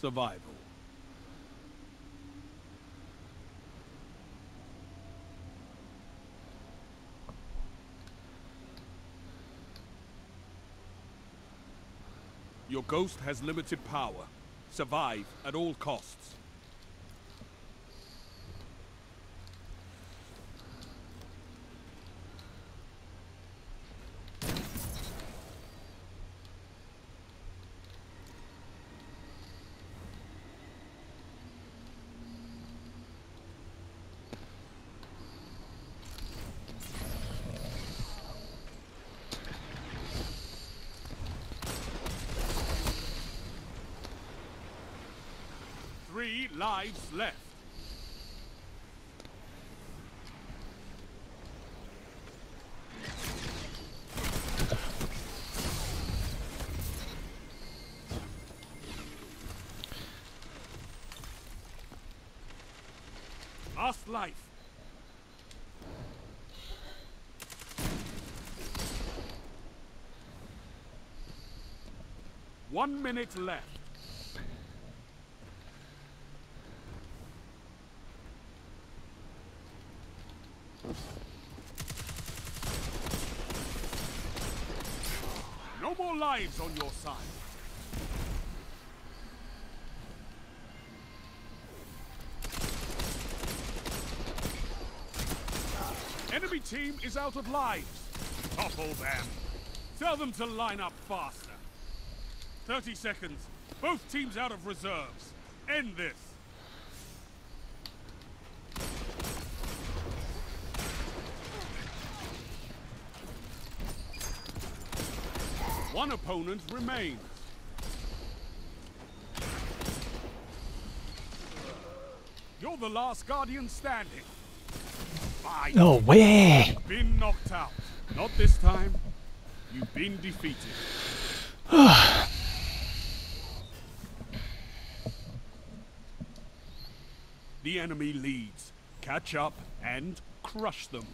survival. Your ghost has limited power. Survive at all costs. Three lives left. Last life. One minute left. No more lives on your side. Enemy team is out of lives. Topple them. Tell them to line up faster. 30 seconds. Both teams out of reserves. End this. One opponent remains. You're the last Guardian standing. Fine. No way! Been knocked out. Not this time. You've been defeated. the enemy leads. Catch up and crush them.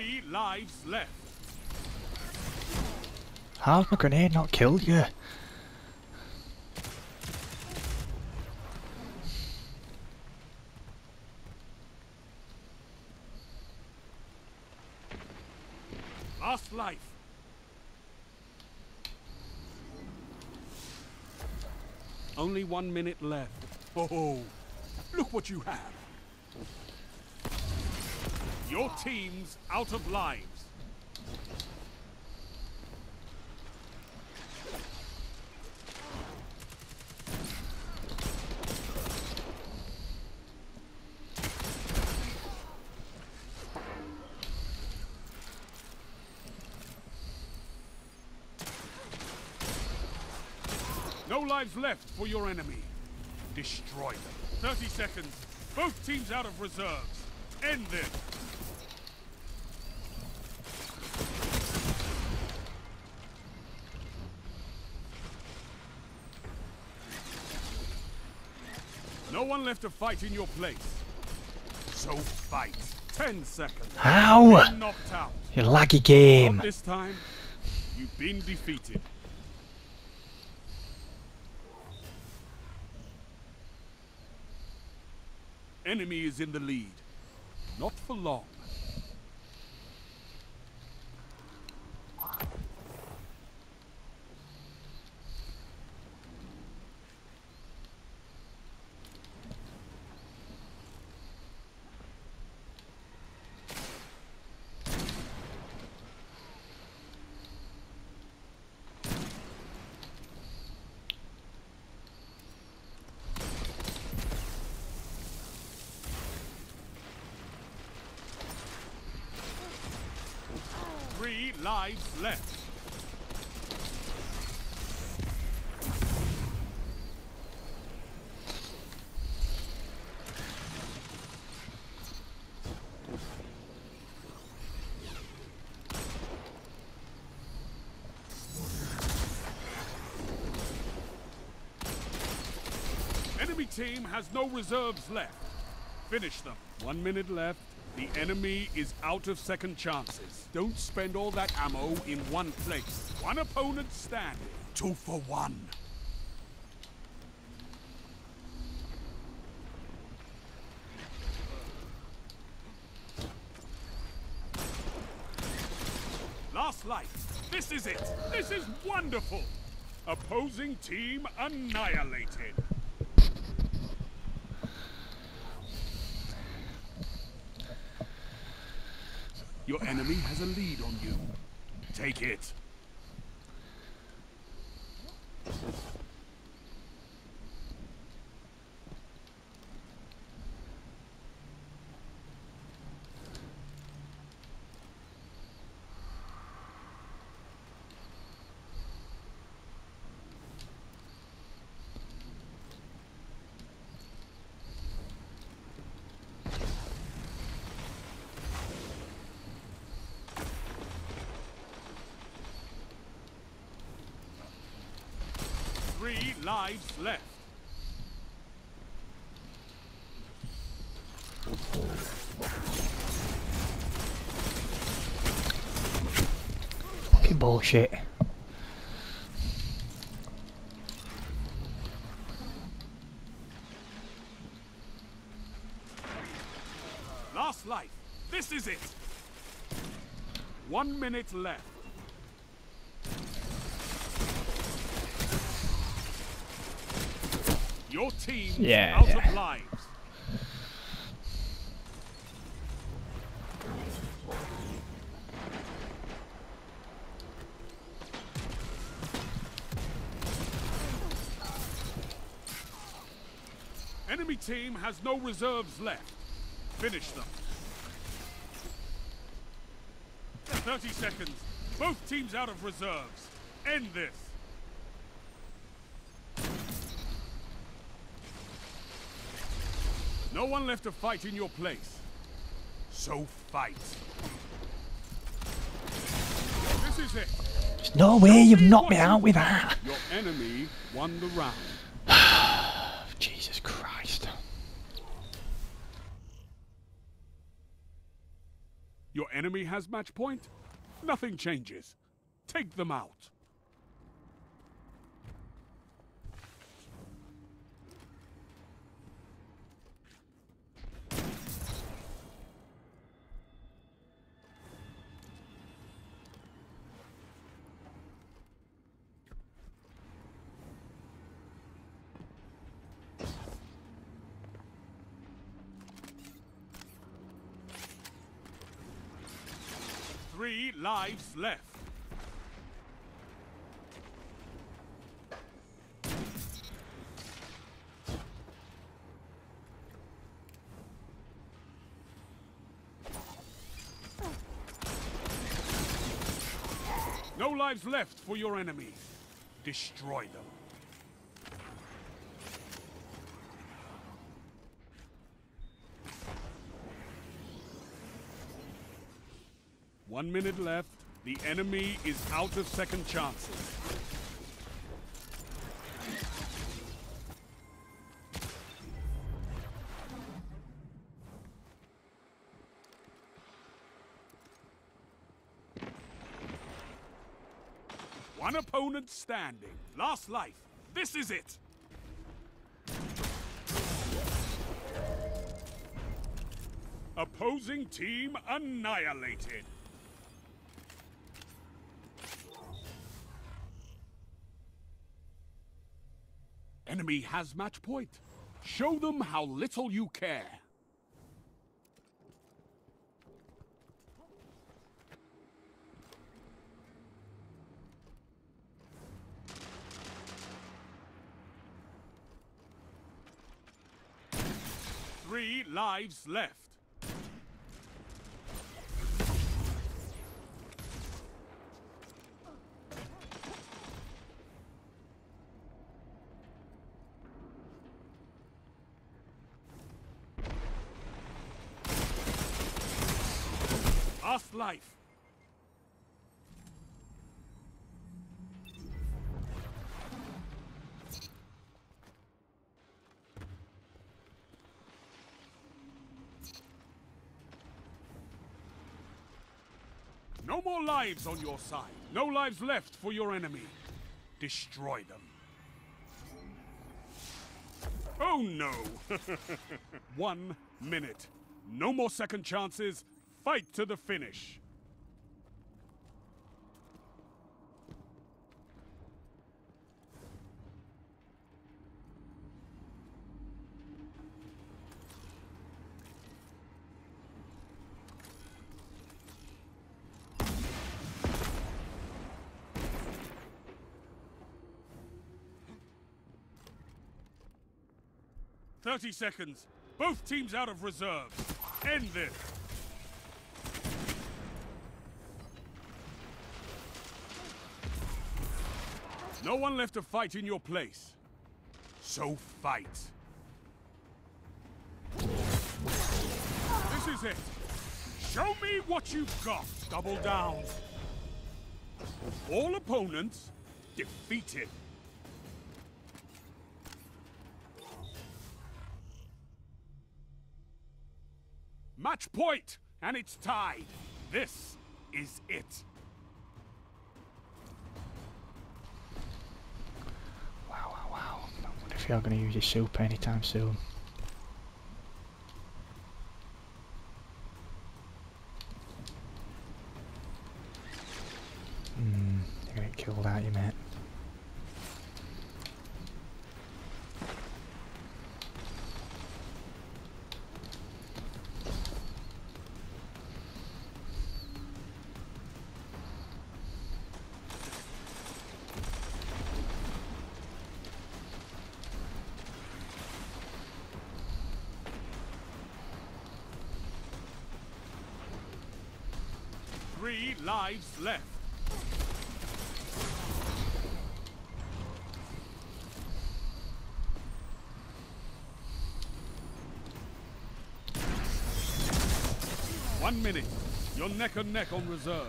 Three lives left. How's my grenade not killed you? Last life. Only one minute left. Oh, look what you have. Your team's out of lives. No lives left for your enemy. Destroy them. 30 seconds. Both teams out of reserves. End this. No one left to fight in your place. So fight. 10 seconds. How? Been knocked out. You laggy game. Not this time. You've been defeated. Enemy is in the lead. Not for long. lives left. Enemy team has no reserves left. Finish them. One minute left. The enemy is out of second chances. Don't spend all that ammo in one place. One opponent standing. Two for one. Last life. This is it. This is wonderful. Opposing team annihilated. Your enemy has a lead on you. Take it. Three lives left. Fucking bullshit. Last life. This is it. One minute left. Your team Yeah, out yeah. of lives. Enemy team has no reserves left. Finish them. 30 seconds. Both teams out of reserves. End this. No one left to fight in your place. So fight. This is it. There's no way you've knocked me out with that. Your enemy won the round. Jesus Christ. Your enemy has match point. Nothing changes. Take them out. Three lives left. No lives left for your enemy. Destroy them. One minute left. The enemy is out of second chances. One opponent standing. Last life. This is it. Opposing team annihilated. Enemy has match point. Show them how little you care. Three lives left. Lost life. No more lives on your side. No lives left for your enemy. Destroy them. Oh no! One minute. No more second chances, Fight to the finish. Thirty seconds. Both teams out of reserve. End this. No one left to fight in your place. So fight. This is it. Show me what you've got. Double down. All opponents defeated. Match point, and it's tied. This is it. You're going to use your super anytime soon. Hmm, you're going to get killed, aren't you, mate? Three lives left. One minute. You're neck and neck on reserve.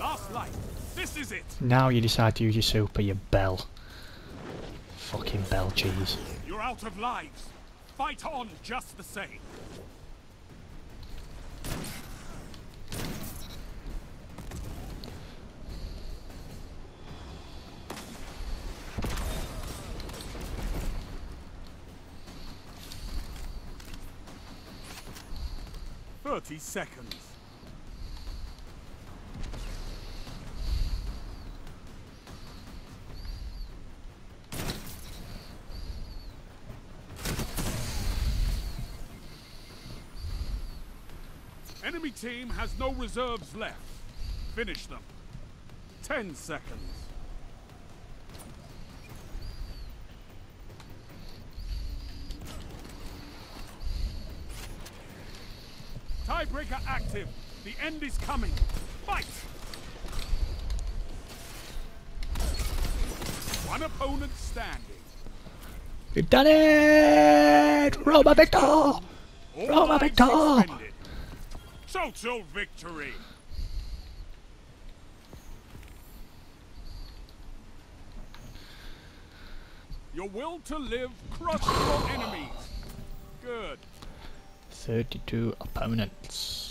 Last life. This is it. Now you decide to use your super, you bell. Fucking bell cheese. You're out of lives. Fight on just the same. Thirty seconds. Enemy team has no reserves left. Finish them. Ten seconds. Tiebreaker active. The end is coming. Fight! One opponent standing. You've done it! Roma Victor! All Roma Victor! Total victory. Your will to live crushed your enemies. Good. 32 opponents.